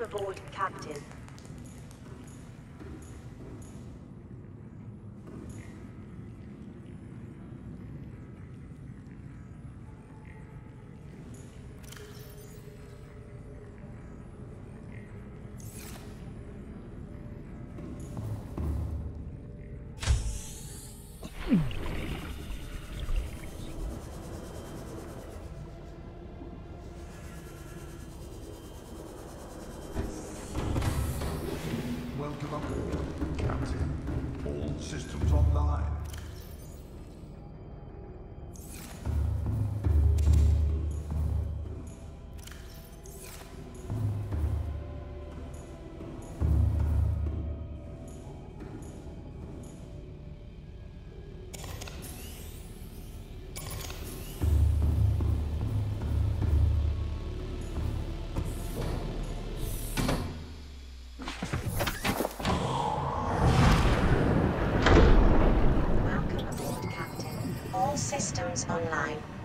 Report, Captain. All systems online.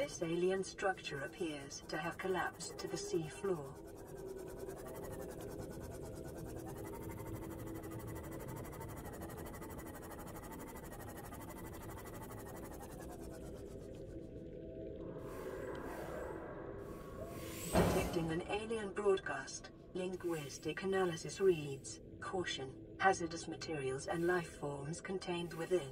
This alien structure appears to have collapsed to the sea floor. Detecting an alien broadcast. Linguistic analysis reads, Caution. Hazardous materials and life forms contained within.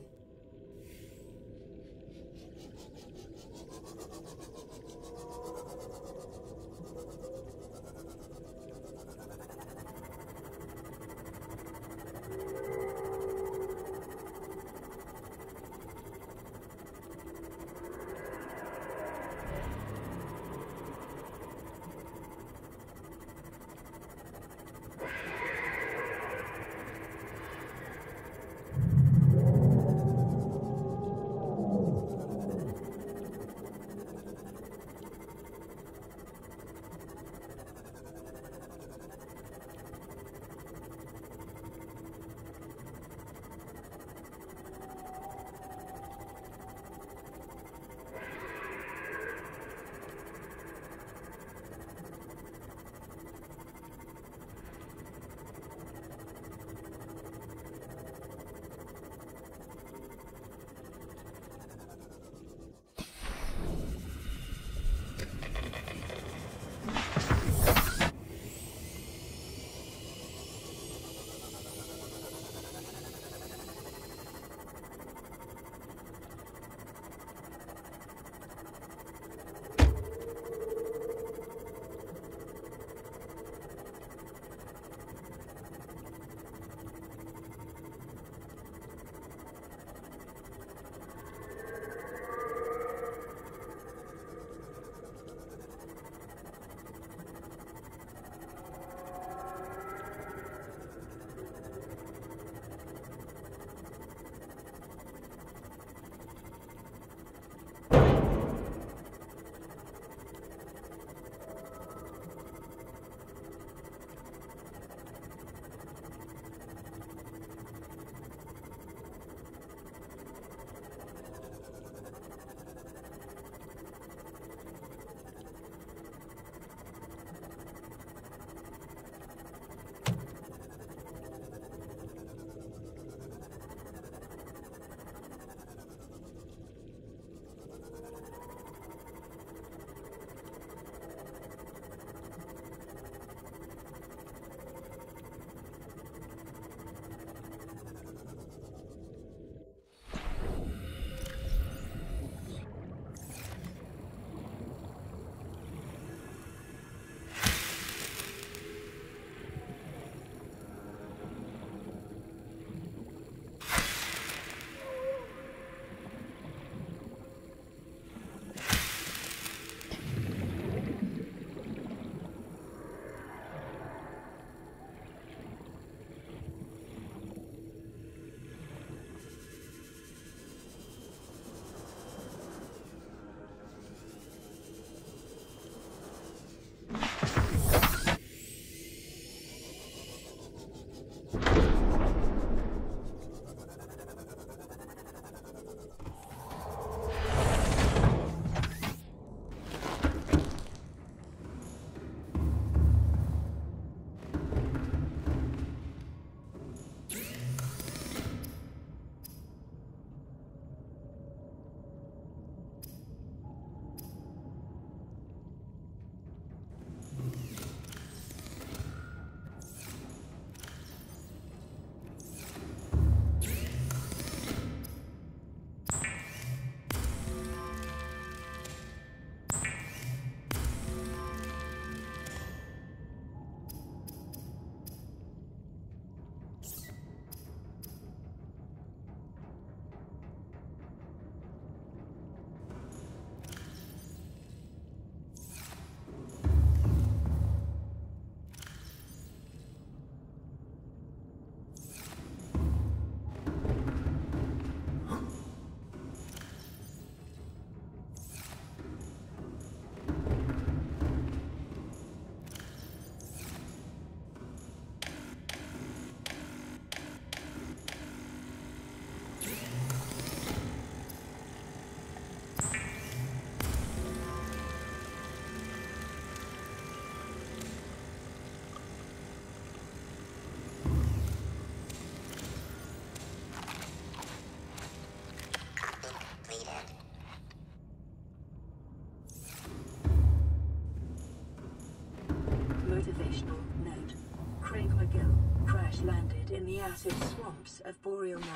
Landed in the acid swamps of Boreal 9,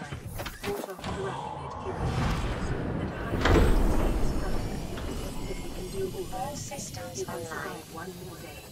brought off the Rapid capabilities, and highlighted today's cover. If he can do all All systems online. one more day.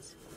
30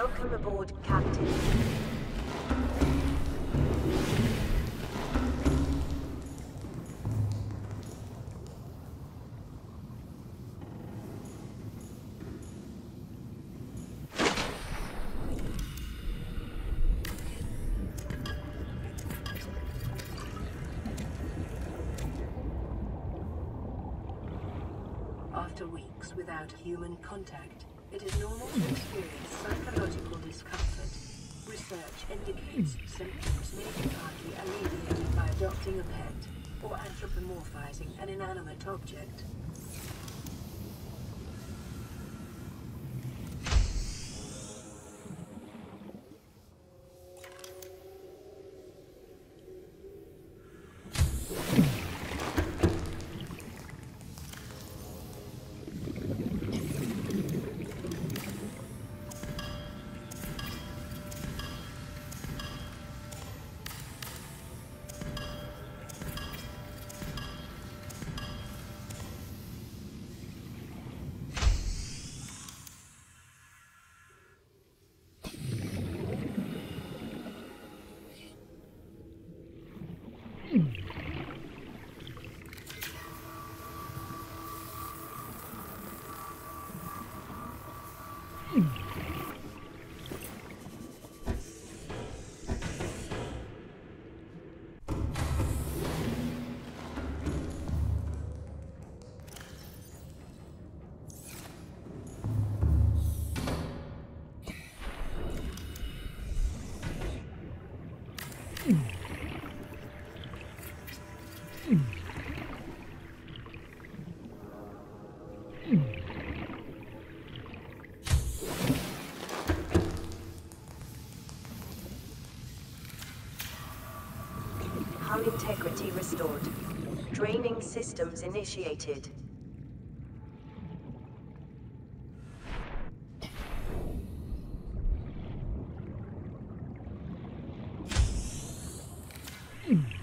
Welcome aboard, Captain. After weeks without human contact, it is normal to experience psychological discomfort. Research indicates symptoms may be partly alleviated by adopting a pet or anthropomorphizing an inanimate object. restored. Draining systems initiated. Hmm.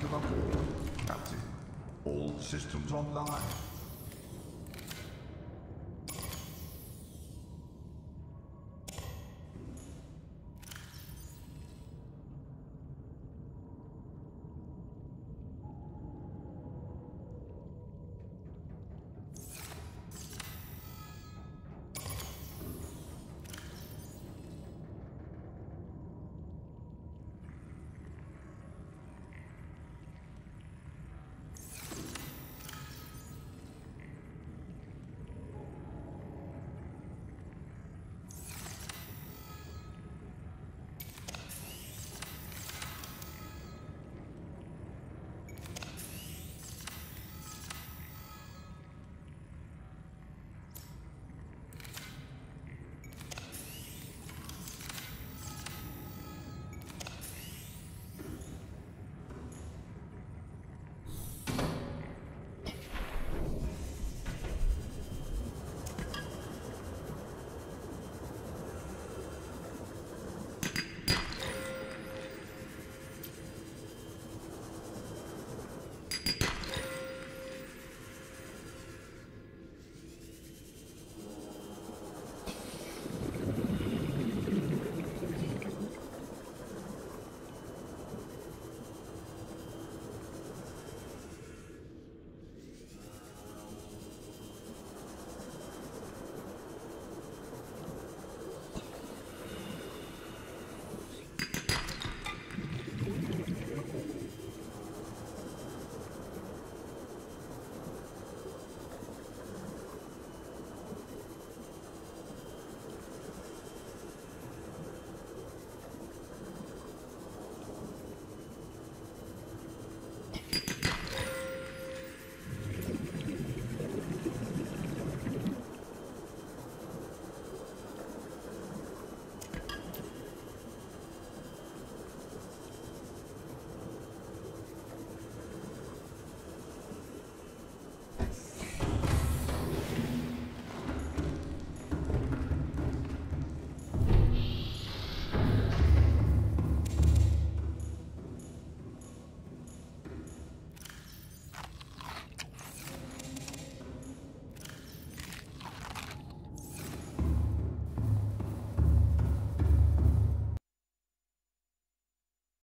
development. Captain, all systems online.